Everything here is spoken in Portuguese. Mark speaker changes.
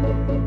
Speaker 1: Música